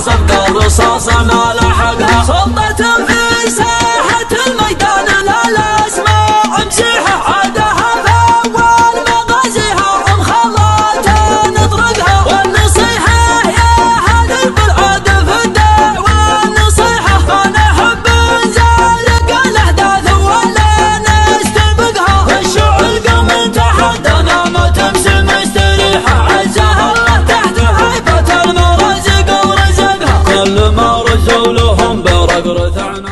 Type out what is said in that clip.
صفقة الرصاصة ما لحقها ذكر ثعنا